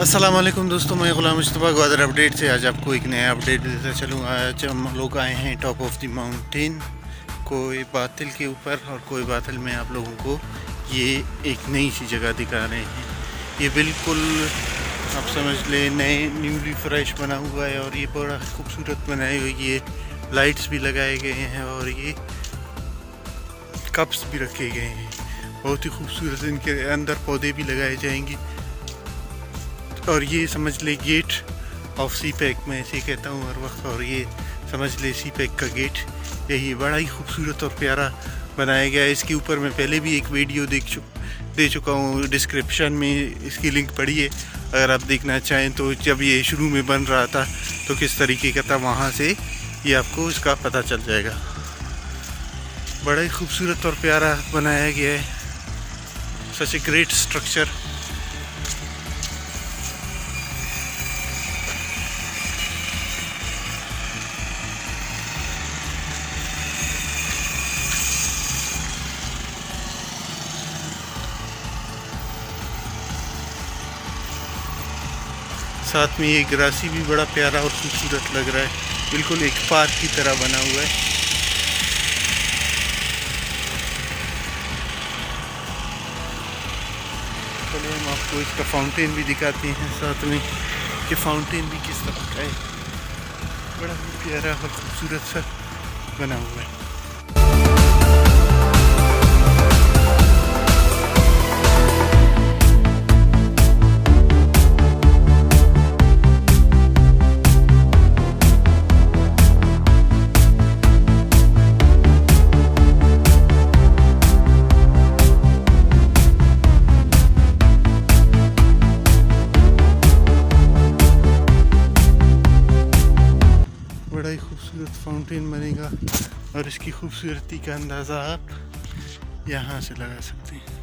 वालेकुम दोस्तों, मैं गुलाम मुश्तबा ग्वादर अपडेट से आज आपको एक नया अपडेट देता चलूँ। आज हम लोग आए हैं टॉप ऑफ़ द माउंटेन कोई बादल के ऊपर और कोई बादल में आप लोगों को ये एक नई सी जगह दिखा रहे हैं। ये बिल्कुल, आप समझ ले, नए न्यूली फ्रेश बना हुआ है और ये बड़ा खूबसूरत बनाई हुई ये लाइट्स भी लगाए गए हैं और ये कप्स भी रखे गए हैं। बहुत ही खूबसूरत इनके अंदर पौधे भी लगाए जाएँगे। और ये समझ ले गेट ऑफ़ सी पैक मैं ऐसे कहता हूँ हर वक्त, और ये समझ ले सी पैक का गेट यही बड़ा ही खूबसूरत और प्यारा बनाया गया है। इसके ऊपर मैं पहले भी एक वीडियो देख चु, दे चुका हूँ। डिस्क्रिप्शन में इसकी लिंक पड़ी है। अगर आप देखना चाहें तो जब ये शुरू में बन रहा था तो किस तरीके का था, वहाँ से ये आपको इसका पता चल जाएगा। बड़ा ही खूबसूरत और प्यारा बनाया गया है। सच ए ग्रेट स्ट्रक्चर साथ में ये ग्रासी भी बड़ा प्यारा और खूबसूरत लग रहा है। बिल्कुल एक पार्क की तरह बना हुआ है। चलिए हम आपको इसका फाउंटेन भी दिखाते हैं साथ में कि फाउंटेन भी किस तरह का है। बड़ा ही प्यारा और खूबसूरत सा बना हुआ है। फाउंटेन बनेगा और इसकी खूबसूरती का अंदाज़ा आप यहाँ से लगा सकते हैं।